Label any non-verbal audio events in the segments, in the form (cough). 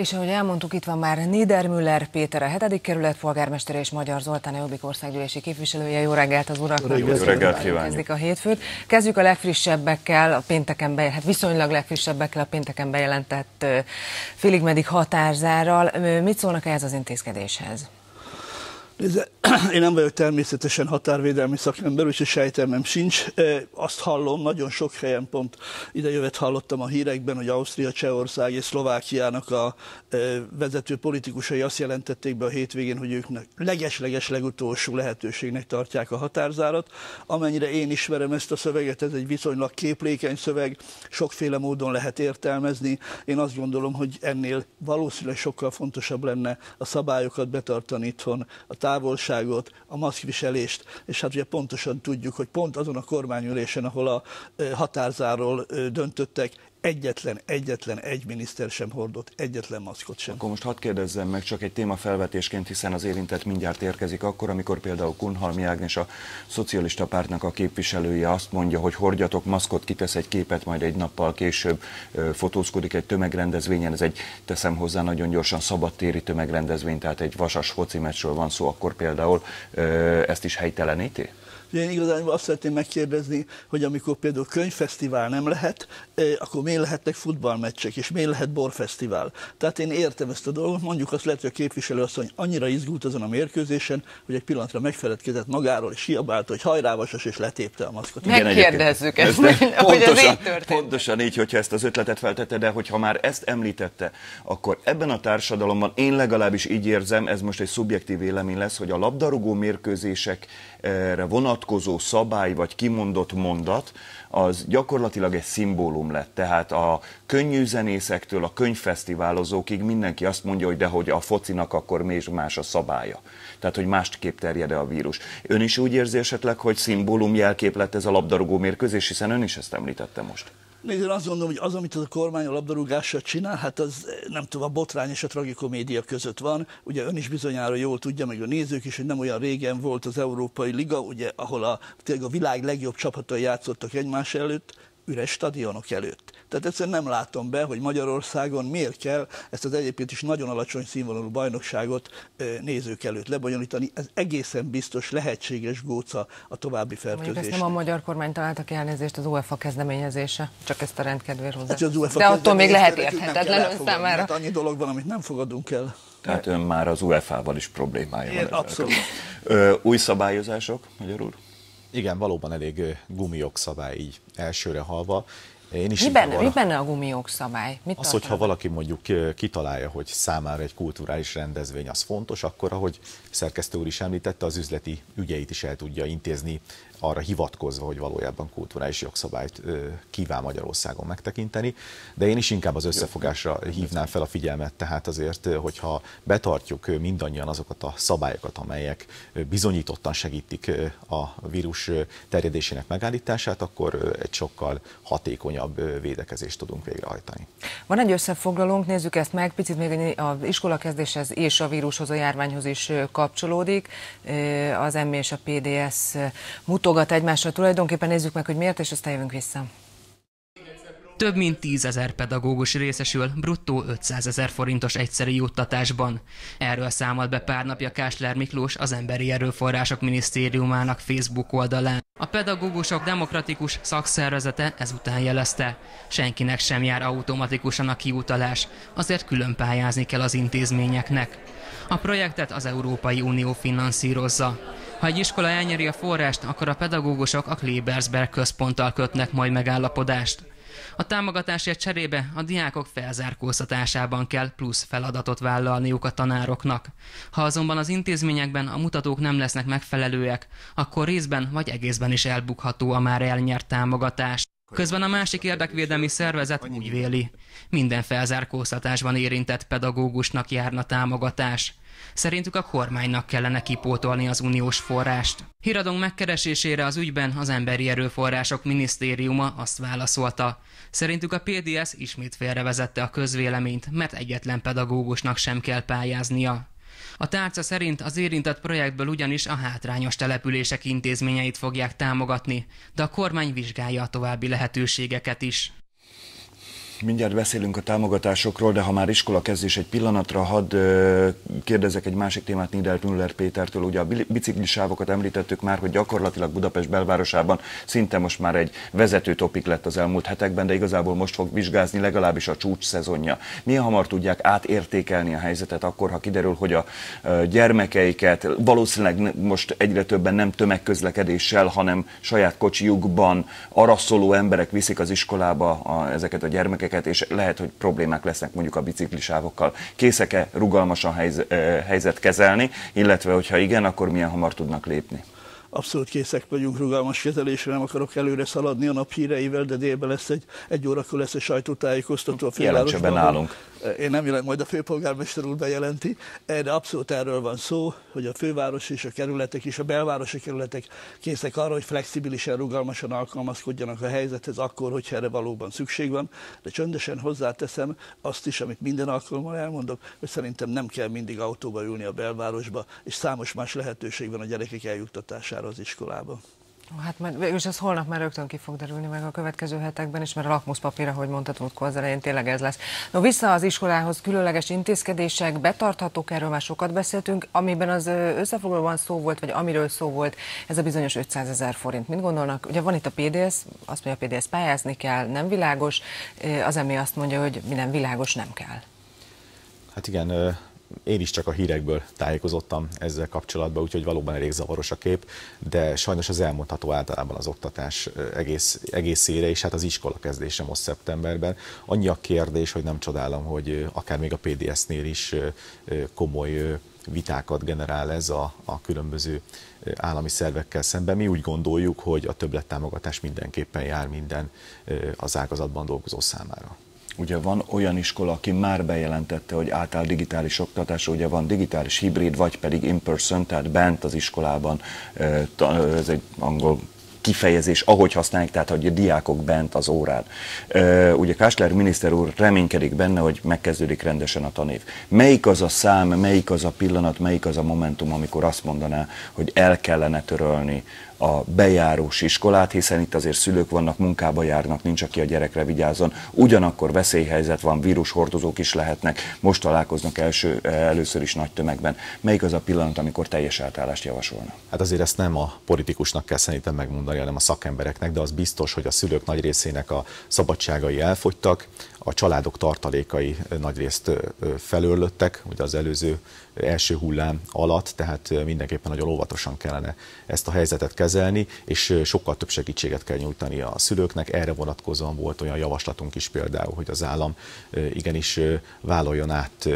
És ahogy elmondtuk, itt van már Niedermüller Péter, a 7. kerület polgármestere és Magyar Zoltán, a Jobbik országgyűlési képviselője. Jó reggelt az urak! Jó reggelt, reggelt kívánjuk! Kezdik a hétfőt. Kezdjük a legfrissebbekkel, a pénteken be, hát viszonylag legfrissebbekkel a pénteken bejelentett félig meddig határzárral. Mit szólnak ehhez az intézkedéshez? (clears throat) Én nem vagyok természetesen határvédelmi szakember, úgyhogy sejtelmem sincs. Azt hallom, nagyon sok helyen pont ide hallottam a hírekben, hogy Ausztria, Csehország és Szlovákiának a vezető politikusai azt jelentették be a hétvégén, hogy ők leges-leges legutolsó lehetőségnek tartják a határzárat. Amennyire én ismerem ezt a szöveget, ez egy viszonylag képlékeny szöveg, sokféle módon lehet értelmezni. Én azt gondolom, hogy ennél valószínűleg sokkal fontosabb lenne a szabályokat betartani itthon, a távolságot, a maszkviselést, és hát ugye pontosan tudjuk, hogy pont azon a kormányülésen, ahol a határzáról döntöttek, egyetlen, egyetlen egy miniszter sem hordott egyetlen maszkot sem. Akkor most hadd kérdezzem meg csak egy témafelvetésként, hiszen az érintett mindjárt érkezik akkor, amikor például Kunhalmi Ágnes a szocialista pártnak a képviselője azt mondja, hogy hordjatok maszkot, kitesz egy képet, majd egy nappal később ö, fotózkodik egy tömegrendezvényen, ez egy, teszem hozzá nagyon gyorsan, szabadtéri tömegrendezvény, tehát egy vasas foci meccsről van szó, akkor például ezt is helyteleníti? Ugye én igazán azt szeretném megkérdezni, hogy amikor például könyvfesztivál nem lehet, eh, akkor miért lehetnek futballmeccsek, és miért lehet borfesztivál. Tehát én értem ezt a dolgot, mondjuk azt lehet, hogy a képviselő asszony annyira izgult azon a mérkőzésen, hogy egy pillanatra megfeledkezett magáról, és hiabálta, hogy hajrávasas, és letépte a maszkot. Megkérdezzük ezt, ezt hogy pontosan, ez így Pontosan így, hogyha ezt az ötletet feltette, de hogyha már ezt említette, akkor ebben a társadalomban én legalábbis így érzem, ez most egy szubjektív vélemény lesz, hogy a labdarúgó mérkőzésekre vonat vonatkozó szabály vagy kimondott mondat, az gyakorlatilag egy szimbólum lett. Tehát a könnyű zenészektől a könyvfesztiválozókig mindenki azt mondja, hogy de hogy a focinak akkor még más a szabálya. Tehát, hogy másképp terjed a vírus. Ön is úgy érzi esetleg, hogy szimbólum jelkép lett ez a labdarúgó mérkőzés, hiszen ön is ezt említette most. Nézd, én azt gondolom, hogy az, amit az a kormány a labdarúgással csinál, hát az nem tudom, a botrány és a tragikomédia között van. Ugye ön is bizonyára jól tudja, meg a nézők is, hogy nem olyan régen volt az Európai Liga, ugye, ahol a, tényleg a világ legjobb csapatai játszottak egymás előtt, üres stadionok előtt. Tehát egyszerűen nem látom be, hogy Magyarországon miért kell ezt az egyébként is nagyon alacsony színvonalú bajnokságot nézők előtt lebonyolítani. Ez egészen biztos lehetséges góca a további fertőzésnek. ezt nem a magyar kormány találta ki elnézést az UEFA kezdeményezése, csak ezt a rendkedvér hozzá. Hát, az UEFA De attól még lehet érthetetlen számára. Hát annyi dolog van, amit nem fogadunk el. Tehát ön már az UEFA-val is problémája van. Abszolút. Új szabályozások, magyarul? Igen, valóban elég gumiok így elsőre halva. Én is mi, benne, mi benne a gumiok szabály? Mit az, hogyha valaki mondjuk kitalálja, hogy számára egy kulturális rendezvény az fontos, akkor, ahogy szerkesztő úr is említette, az üzleti ügyeit is el tudja intézni arra hivatkozva, hogy valójában kulturális jogszabályt kíván Magyarországon megtekinteni, de én is inkább az összefogásra hívnám fel a figyelmet, tehát azért, hogyha betartjuk mindannyian azokat a szabályokat, amelyek bizonyítottan segítik a vírus terjedésének megállítását, akkor egy sokkal hatékonyabb védekezést tudunk végrehajtani. Van egy összefoglalónk, nézzük ezt meg, picit még az iskolakezdéshez és a vírushoz, a járványhoz is kapcsolódik. Az M és a PDS mutogat egymásra. Tulajdonképpen nézzük meg, hogy miért, és aztán jövünk vissza. Több mint 10 ezer pedagógus részesül bruttó 500 ezer forintos egyszeri juttatásban. Erről számolt be pár napja Kásler Miklós az Emberi Erőforrások Minisztériumának Facebook oldalán. A pedagógusok demokratikus szakszervezete ezután jelezte, senkinek sem jár automatikusan a kiutalás, azért külön pályázni kell az intézményeknek. A projektet az Európai Unió finanszírozza. Ha egy iskola elnyeri a forrást, akkor a pedagógusok a Klebersberg központtal kötnek majd megállapodást. A támogatásért cserébe a diákok felzárkóztatásában kell plusz feladatot vállalniuk a tanároknak. Ha azonban az intézményekben a mutatók nem lesznek megfelelőek, akkor részben vagy egészben is elbukható a már elnyert támogatás. Közben a másik érdekvédelmi szervezet úgy véli, minden felzárkóztatásban érintett pedagógusnak járna támogatás. Szerintük a kormánynak kellene kipótolni az uniós forrást. Híradónk megkeresésére az ügyben az Emberi Erőforrások Minisztériuma azt válaszolta. Szerintük a PDS ismét félrevezette a közvéleményt, mert egyetlen pedagógusnak sem kell pályáznia. A tárca szerint az érintett projektből ugyanis a hátrányos települések intézményeit fogják támogatni, de a kormány vizsgálja a további lehetőségeket is. Mindjárt beszélünk a támogatásokról, de ha már iskola kezdés egy pillanatra, hadd kérdezek egy másik témát Nidelt Müller Pétertől. Ugye a biciklisávokat említettük már, hogy gyakorlatilag Budapest belvárosában szinte most már egy vezető topik lett az elmúlt hetekben, de igazából most fog vizsgázni legalábbis a csúcs szezonja. Milyen hamar tudják átértékelni a helyzetet akkor, ha kiderül, hogy a gyermekeiket valószínűleg most egyre többen nem tömegközlekedéssel, hanem saját kocsijukban araszoló emberek viszik az iskolába a, ezeket a gyermekeket, gyerekeket, és lehet, hogy problémák lesznek mondjuk a biciklisávokkal. Készek-e rugalmasan helyz, helyzet kezelni, illetve hogyha igen, akkor milyen hamar tudnak lépni? abszolút készek vagyunk rugalmas kezelésre, nem akarok előre szaladni a nap híreivel, de délben lesz egy, egy órakor lesz egy sajtótájékoztató a fővárosban. nálunk. Én nem jelent, majd a főpolgármester úr bejelenti, de abszolút erről van szó, hogy a főváros és a kerületek és a belvárosi kerületek készek arra, hogy flexibilisen, rugalmasan alkalmazkodjanak a helyzethez akkor, hogyha erre valóban szükség van. De csöndesen hozzáteszem azt is, amit minden alkalommal elmondok, hogy szerintem nem kell mindig autóba ülni a belvárosba, és számos más lehetőség van a gyerekek eljuttatására az iskolába. Hát mert és ez holnap már rögtön ki fog derülni meg a következő hetekben is, mert a lakmuszpapír, ahogy mondtad múltkor az elején, tényleg ez lesz. No, vissza az iskolához különleges intézkedések, betarthatók, erről már sokat beszéltünk, amiben az összefoglalóban szó volt, vagy amiről szó volt, ez a bizonyos 500 ezer forint. Mit gondolnak? Ugye van itt a PDS, azt mondja, a PDS pályázni kell, nem világos, az emi azt mondja, hogy minden világos, nem kell. Hát igen, én is csak a hírekből tájékozottam ezzel kapcsolatban, úgyhogy valóban elég zavaros a kép, de sajnos az elmondható általában az oktatás egész, egészére, és hát az iskola kezdése most szeptemberben. Annyi a kérdés, hogy nem csodálom, hogy akár még a PDS-nél is komoly vitákat generál ez a, a különböző állami szervekkel szemben. Mi úgy gondoljuk, hogy a többlettámogatás mindenképpen jár minden az ágazatban dolgozó számára. Ugye van olyan iskola, aki már bejelentette, hogy átáll digitális oktatásra, ugye van digitális hibrid, vagy pedig in-person, tehát bent az iskolában, ez egy angol kifejezés, ahogy használják, tehát hogy a diákok bent az órán. Ugye Kásler miniszter úr reménykedik benne, hogy megkezdődik rendesen a tanév. Melyik az a szám, melyik az a pillanat, melyik az a momentum, amikor azt mondaná, hogy el kellene törölni a bejárós iskolát, hiszen itt azért szülők vannak, munkába járnak, nincs aki a gyerekre vigyázzon. Ugyanakkor veszélyhelyzet van, vírushordozók is lehetnek, most találkoznak első, először is nagy tömegben. Melyik az a pillanat, amikor teljes átállást javasolna? Hát azért ezt nem a politikusnak kell szerintem megmondani, hanem a szakembereknek, de az biztos, hogy a szülők nagy részének a szabadságai elfogytak, a családok tartalékai nagyrészt felőrlöttek, ugye az előző első hullám alatt, tehát mindenképpen nagyon óvatosan kellene ezt a helyzetet kezelni, és sokkal több segítséget kell nyújtani a szülőknek. Erre vonatkozóan volt olyan javaslatunk is például, hogy az állam igenis vállaljon át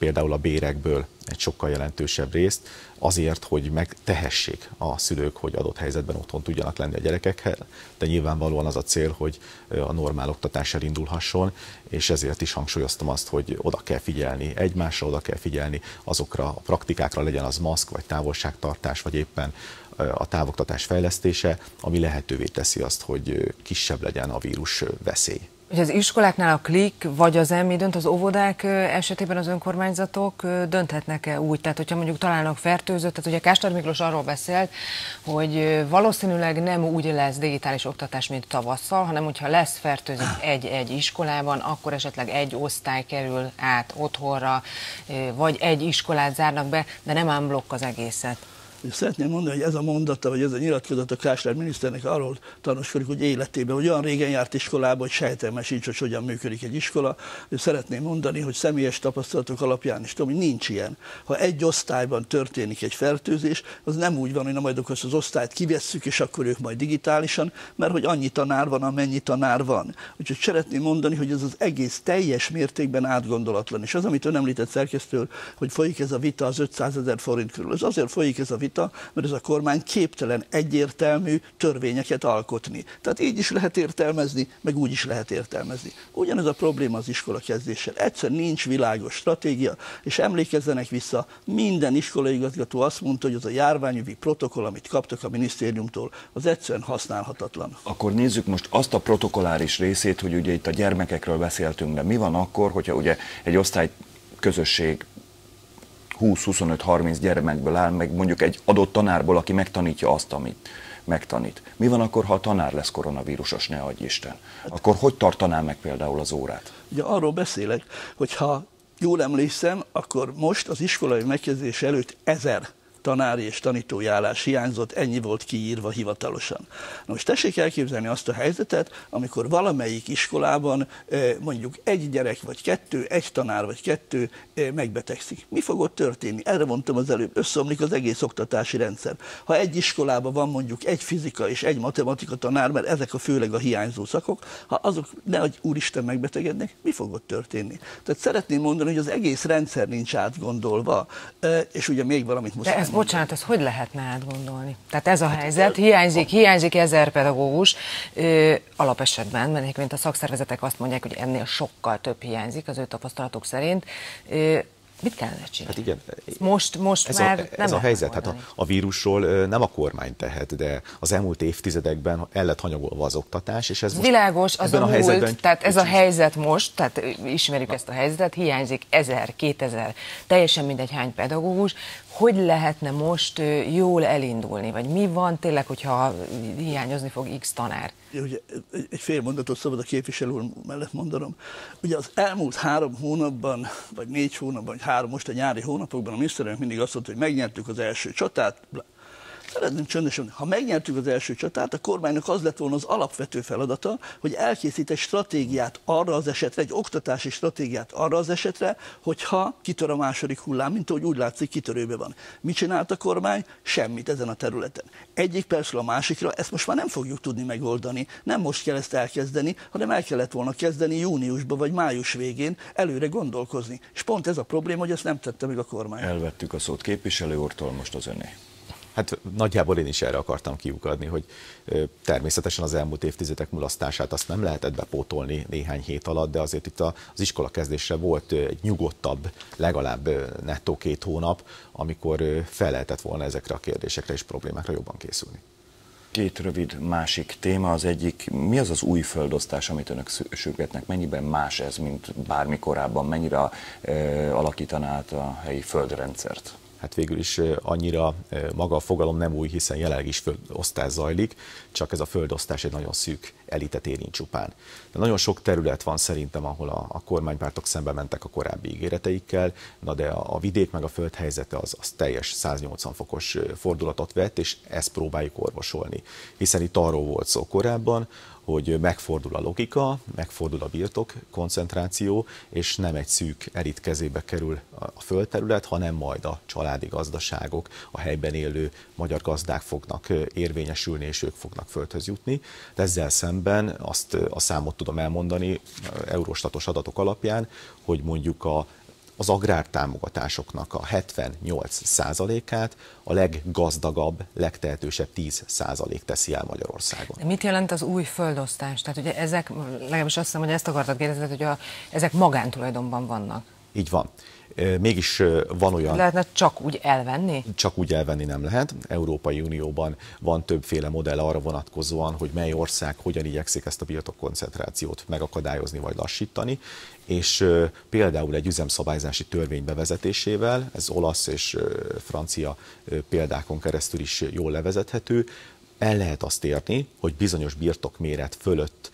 például a bérekből egy sokkal jelentősebb részt, azért, hogy megtehessék a szülők, hogy adott helyzetben otthon tudjanak lenni a gyerekekhez, de nyilvánvalóan az a cél, hogy a normál oktatás elindulhasson, és ezért is hangsúlyoztam azt, hogy oda kell figyelni egymásra, oda kell figyelni azokra a praktikákra, legyen az maszk, vagy távolságtartás, vagy éppen a távoktatás fejlesztése, ami lehetővé teszi azt, hogy kisebb legyen a vírus veszély. Hogy az iskoláknál a klik vagy az EMI dönt, az óvodák esetében az önkormányzatok dönthetnek-e úgy? Tehát, hogyha mondjuk találnak tehát ugye Kástar Miklós arról beszélt, hogy valószínűleg nem úgy lesz digitális oktatás, mint tavasszal, hanem hogyha lesz fertőzött egy-egy iskolában, akkor esetleg egy osztály kerül át otthonra, vagy egy iskolát zárnak be, de nem ám blokk az egészet. És szeretném mondani, hogy ez a mondata, vagy ez a nyilatkozat a Kásler miniszternek arról tanúskodik, hogy életében, hogy olyan régen járt iskolába, hogy sejtelme sincs, hogy hogyan működik egy iskola. És szeretném mondani, hogy személyes tapasztalatok alapján is tudom, hogy nincs ilyen. Ha egy osztályban történik egy fertőzés, az nem úgy van, hogy na majd akkor az osztályt kivesszük, és akkor ők majd digitálisan, mert hogy annyi tanár van, amennyi tanár van. Úgyhogy szeretném mondani, hogy ez az egész teljes mértékben átgondolatlan. És az, amit ön említett szerkesztő, hogy folyik ez a vita az 500 ezer forint körül, az azért folyik ez a vita, vita, mert ez a kormány képtelen egyértelmű törvényeket alkotni. Tehát így is lehet értelmezni, meg úgy is lehet értelmezni. Ugyanez a probléma az iskola kezdéssel. Egyszer nincs világos stratégia, és emlékezzenek vissza, minden iskolaigazgató azt mondta, hogy az a járványügyi protokoll, amit kaptak a minisztériumtól, az egyszerűen használhatatlan. Akkor nézzük most azt a protokolláris részét, hogy ugye itt a gyermekekről beszéltünk, de mi van akkor, hogyha ugye egy osztály közösség 20-25-30 gyermekből áll, meg mondjuk egy adott tanárból, aki megtanítja azt, amit megtanít. Mi van akkor, ha a tanár lesz koronavírusos, ne adj Isten? Akkor hogy tartaná meg például az órát? Ugye arról beszélek, hogy ha jól emlékszem, akkor most az iskolai megkezdés előtt ezer tanári és tanítói állás hiányzott, ennyi volt kiírva hivatalosan. Na most tessék elképzelni azt a helyzetet, amikor valamelyik iskolában mondjuk egy gyerek vagy kettő, egy tanár vagy kettő megbetegszik. Mi fog ott történni? Erre mondtam az előbb, összeomlik az egész oktatási rendszer. Ha egy iskolában van mondjuk egy fizika és egy matematika tanár, mert ezek a főleg a hiányzó szakok, ha azok ne egy úristen megbetegednek, mi fog ott történni? Tehát szeretném mondani, hogy az egész rendszer nincs átgondolva, és ugye még valamit muszáj ezt, bocsánat, ezt hogy lehetne átgondolni? Tehát ez a hát, helyzet, hiányzik, hiányzik ezer pedagógus, ö, alapesetben, mert mint a szakszervezetek azt mondják, hogy ennél sokkal több hiányzik az ő tapasztalatok szerint. Ö, Mit kellene csinálni? Hát igen. Most, most ez már a, nem Ez a helyzet, hát a, a vírusról nem a kormány tehet, de az elmúlt évtizedekben el lett hanyagolva az oktatás, és ez most Világos, az a, a múlt, helyzetben tehát ez a helyzet most, tehát ismerjük Na. ezt a helyzetet, hiányzik ezer, kétezer, teljesen mindegy hány pedagógus, hogy lehetne most jól elindulni, vagy mi van tényleg, hogyha hiányozni fog X tanár? Ugye, egy fél mondatot szabad a képviselő úr mellett mondanom. Ugye az elmúlt három hónapban, vagy négy hónapban, vagy három, most a nyári hónapokban a miniszterelnök mindig azt mondta, hogy megnyertük az első csatát, Szeretném csöndesen, ha megnyertük az első csatát, a kormánynak az lett volna az alapvető feladata, hogy elkészít egy stratégiát arra az esetre, egy oktatási stratégiát arra az esetre, hogyha kitör a második hullám, mint ahogy úgy látszik, kitörőbe van. Mit csinált a kormány? Semmit ezen a területen. Egyik percről a másikra ezt most már nem fogjuk tudni megoldani. Nem most kell ezt elkezdeni, hanem el kellett volna kezdeni júniusban vagy május végén előre gondolkozni. És pont ez a probléma, hogy ezt nem tette meg a kormány. Elvettük a szót képviselő úrtól, most az öné. Hát nagyjából én is erre akartam kiukadni, hogy természetesen az elmúlt évtizedek mulasztását azt nem lehetett bepótolni néhány hét alatt, de azért itt az iskola kezdésre volt egy nyugodtabb, legalább nettó két hónap, amikor fel lehetett volna ezekre a kérdésekre és problémákra jobban készülni. Két rövid másik téma, az egyik, mi az az új földosztás, amit önök sürgetnek, mennyiben más ez, mint bármi korábban, mennyire e, alakítaná át a helyi földrendszert? Hát végül is annyira maga a fogalom nem új, hiszen jelenleg is földosztás zajlik, csak ez a földosztás egy nagyon szűk elitet érint csupán. De nagyon sok terület van szerintem, ahol a, a kormánypártok szembe mentek a korábbi ígéreteikkel, na de a, a vidék meg a föld helyzete az, az teljes 180 fokos fordulatot vett, és ezt próbáljuk orvosolni. Hiszen itt arról volt szó korábban, hogy megfordul a logika, megfordul a birtok koncentráció, és nem egy szűk elit kezébe kerül a földterület, hanem majd a családi gazdaságok, a helyben élő magyar gazdák fognak érvényesülni, és ők fognak földhöz jutni. De ezzel szemben azt a számot tudom elmondani eurostatos adatok alapján, hogy mondjuk a az agrártámogatásoknak a 78%-át a leggazdagabb, legtehetősebb 10% teszi el Magyarországon. De mit jelent az új földosztás? Tehát ugye ezek, legalábbis azt hiszem, hogy ezt akartad kérdezni, hogy a, ezek magántulajdonban vannak. Így van. Mégis van olyan... Lehetne csak úgy elvenni? Csak úgy elvenni nem lehet. Európai Unióban van többféle modell arra vonatkozóan, hogy mely ország hogyan igyekszik ezt a koncentrációt megakadályozni vagy lassítani, és például egy üzemszabályzási törvény bevezetésével, ez olasz és francia példákon keresztül is jól levezethető, el lehet azt érni, hogy bizonyos birtokméret fölött,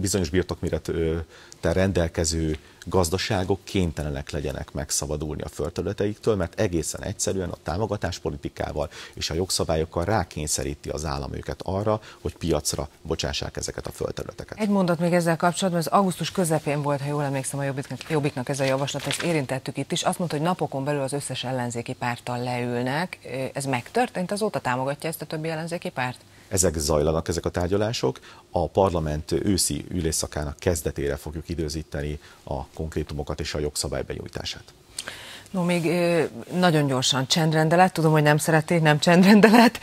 bizonyos birtokmérettel rendelkező gazdaságok kénytelenek legyenek megszabadulni a földterületeiktől, mert egészen egyszerűen a támogatáspolitikával és a jogszabályokkal rákényszeríti az állam őket arra, hogy piacra bocsássák ezeket a földterületeket. Egy mondat még ezzel kapcsolatban, az augusztus közepén volt, ha jól emlékszem a Jobbiknak, Jobbiknak ez a javaslat, ezt érintettük itt is. Azt mondta, hogy napokon belül az összes ellenzéki párttal leülnek. Ez megtörtént azóta? Támogatja ezt a többi ellenzéki párt? Ezek zajlanak, ezek a tárgyalások. A parlament őszi ülésszakának kezdetére fogjuk időzíteni a konkrétumokat és a jogszabály benyújtását. No, még nagyon gyorsan csendrendelet, tudom, hogy nem szerették, nem csendrendelet.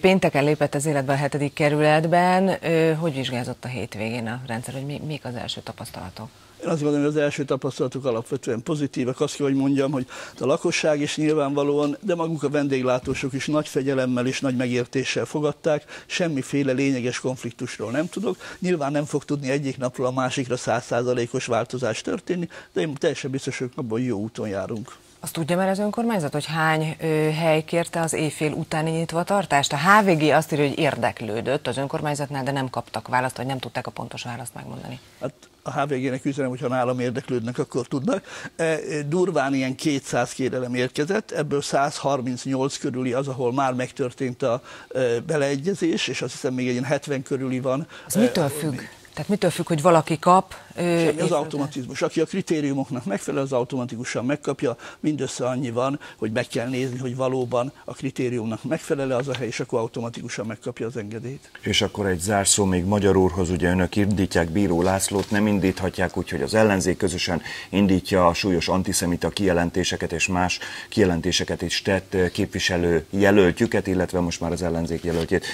Pénteken lépett az életbe a hetedik kerületben. Hogy vizsgázott a hétvégén a rendszer, hogy mi, mik az első tapasztalatok? Én azt gondolom, hogy az első tapasztalatok alapvetően pozitívak. Azt kell, hogy mondjam, hogy a lakosság is nyilvánvalóan, de maguk a vendéglátósok is nagy fegyelemmel és nagy megértéssel fogadták. Semmiféle lényeges konfliktusról nem tudok. Nyilván nem fog tudni egyik napról a másikra százszázalékos változás történni, de én teljesen biztos, hogy abban jó úton járunk. Azt tudja már az önkormányzat, hogy hány ö, hely kérte az éjfél utáni nyitvatartást? A HVG azt írja, hogy érdeklődött az önkormányzatnál, de nem kaptak választ, vagy nem tudták a pontos választ megmondani. Hát a HVG-nek üzenem, hogyha nálam érdeklődnek, akkor tudnak. E, durván ilyen 200 kérelem érkezett, ebből 138 körüli az, ahol már megtörtént a e, beleegyezés, és azt hiszem még egy ilyen 70 körüli van. Az mitől függ? Tehát mitől függ, hogy valaki kap? Semmi az automatizmus. Aki a kritériumoknak megfelel, az automatikusan megkapja. Mindössze annyi van, hogy meg kell nézni, hogy valóban a kritériumnak megfelel az a hely, és akkor automatikusan megkapja az engedélyt. És akkor egy zárszó még Magyar úrhoz, ugye önök indítják Bíró Lászlót, nem indíthatják úgy, hogy az ellenzék közösen indítja a súlyos antiszemita kijelentéseket és más kijelentéseket is tett képviselő jelöltjüket, illetve most már az ellenzék jelöltjét.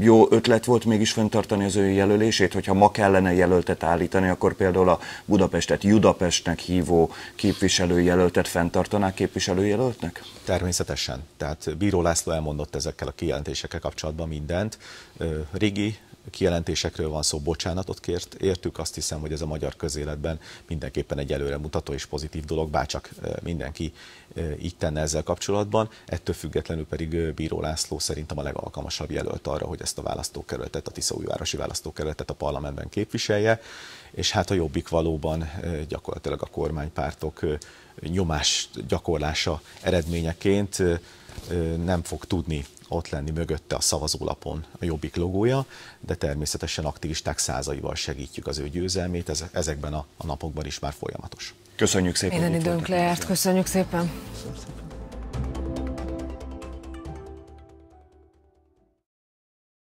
Jó ötlet volt mégis fenntartani az ő jelölését, hogyha ma kellene jelöltet állítani, akkor például a Budapestet Judapestnek hívó képviselőjelöltet fenntartanák képviselőjelöltnek? Természetesen. Tehát Bíró László elmondott ezekkel a kijelentésekkel kapcsolatban mindent. Régi kijelentésekről van szó, bocsánatot kért, értük, azt hiszem, hogy ez a magyar közéletben mindenképpen egy előremutató és pozitív dolog, bárcsak mindenki így tenne ezzel kapcsolatban. Ettől függetlenül pedig Bíró László szerintem a legalkalmasabb jelölt arra, hogy ezt a választókerületet, a Tiszaújvárosi választókerületet a parlamentben képviselje, és hát a Jobbik valóban gyakorlatilag a kormánypártok nyomás gyakorlása eredményeként nem fog tudni ott lenni mögötte a szavazólapon a Jobbik logója, de természetesen aktivisták százaival segítjük az ő győzelmét, ez, ezekben a, a napokban is már folyamatos. Köszönjük szépen. Minden időnk lejárt, köszönjük szépen. Köszönjük szépen.